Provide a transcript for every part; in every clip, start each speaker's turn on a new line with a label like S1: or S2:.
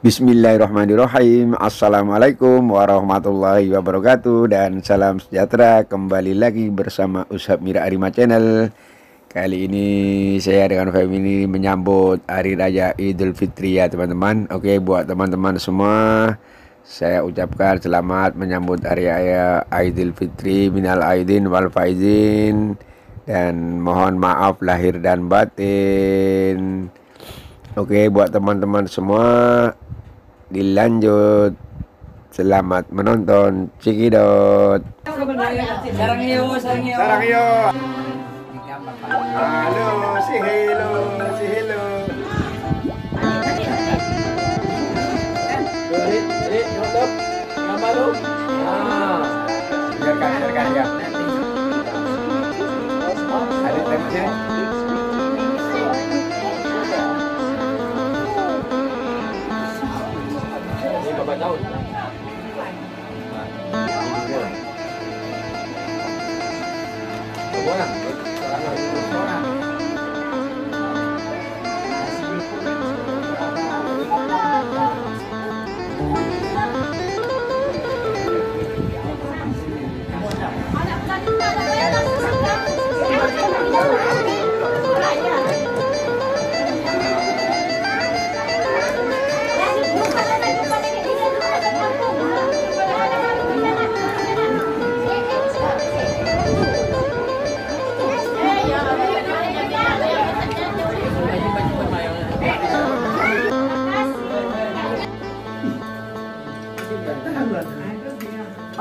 S1: Bismillahirrahmanirrahim. Assalamualaikum warahmatullahi wabarakatuh Dan salam sejahtera. Kembali lagi bersama Ustaz Mira Arima Channel. Kali ini saya dengan family menyambut Hari Raya Idul Fitri ya teman-teman. Oke buat teman-teman semua Saya ucapkan selamat menyambut Hari Raya Idul Fitri Minal Aidin wal Faizin Dan mohon maaf lahir dan batin. Oke buat teman-teman semua dilanjut. Selamat menonton. Cikidot.
S2: Sarang iyo, sarang iyo.
S1: Sarang yo halo si hello si hello
S2: 多呀，咱这儿
S1: 多呀。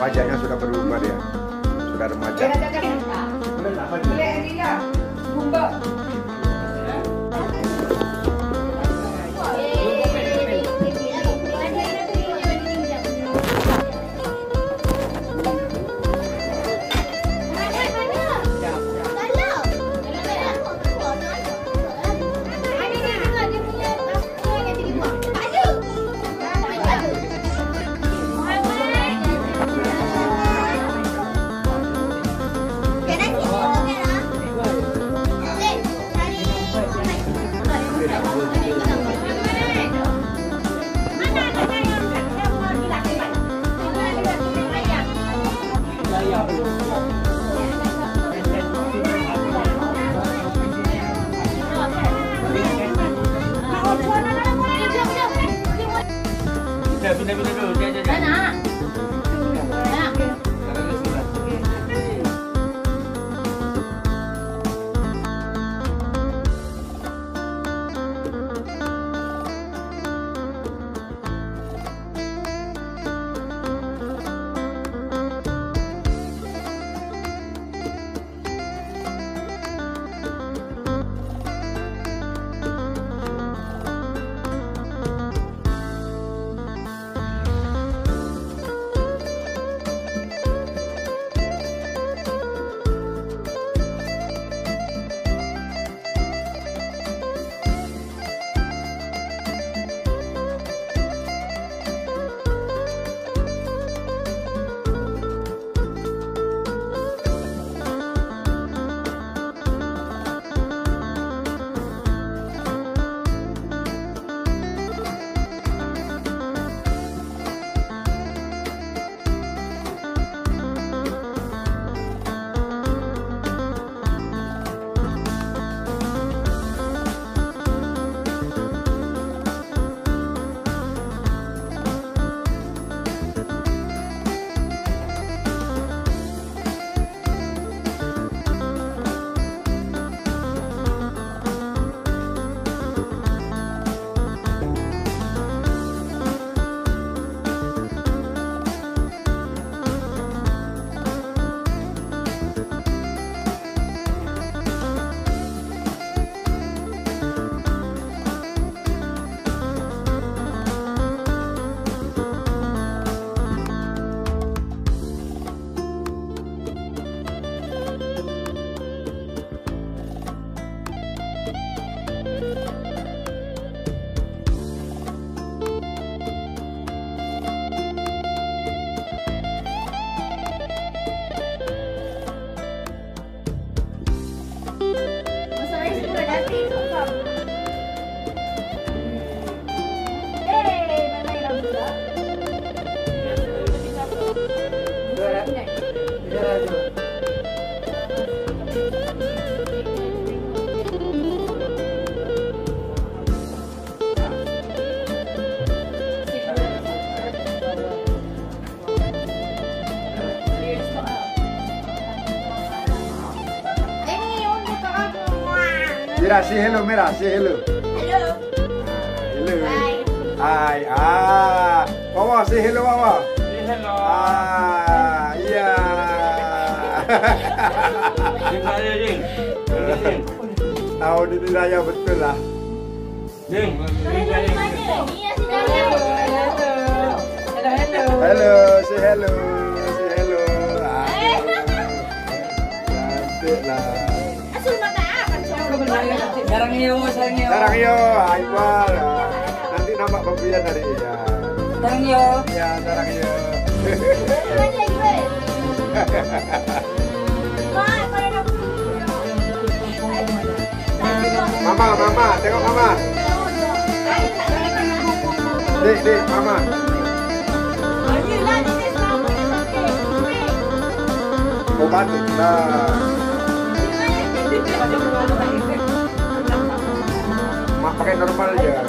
S1: wajahnya sudah berubah dia. Sudah remaja 来来来。
S3: Mira, say hello, Mira, say hello.
S1: Hello.
S3: Hello.
S1: Hi.
S3: Hai. Ah. Wawa, say hello, Wawa.
S4: Say hello.
S3: Ah, iya.
S4: Saya Jing. Jing.
S3: Tahu di raya betul lah.
S4: Saya
S1: sedang.
S2: Hello, hello.
S3: Hello, say hello. Sekarang yo, Iqbal. Ah, Nanti nama pembelian dari ya.
S2: Sarang iyo.
S3: Ya, sekarang yo.
S1: Pada nak.
S3: Mama, mama, tengok mama. Dek, dek, mama. Bantu. Nah, normal aja.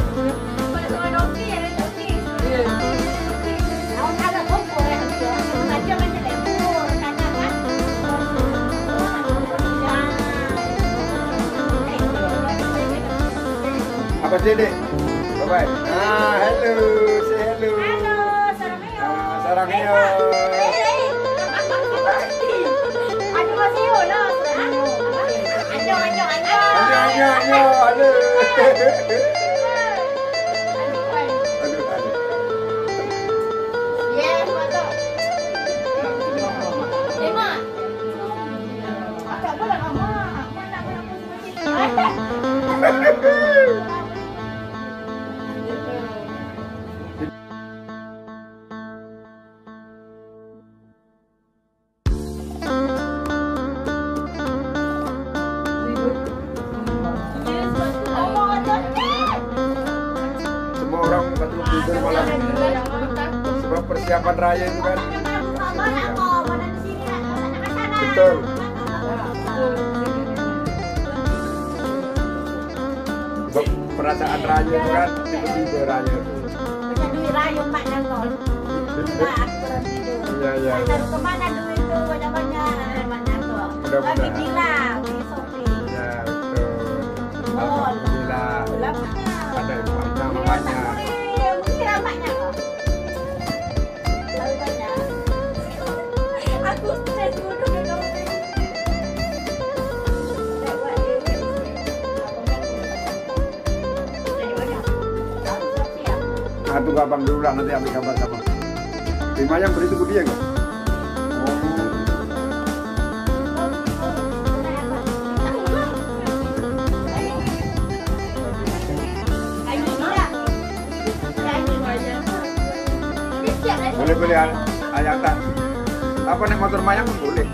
S3: Apa sih, dek? Bye bye. Ah, hello, say hello. Ah, sarang yo. Anyo, anyo, anyo, aduh. Aduh, Hehehehe persiapan raya itu kan. Betul. Perasaan raya itu kan tiba-tiba raya itu. Iya, iya.
S1: Ke mana duit itu banyak-banyak banyak tuh.
S3: Mudah-mudahan.
S1: Bagi bilang besok.
S3: Ya, betul. Alhamdulillah. Ada emaknya, mamanya. Abang dulu lah nanti ambil gambar sama. Lima yang beri tunggu dia kan? Boleh boleh ayah tak. Apa naik motor mayang pun boleh.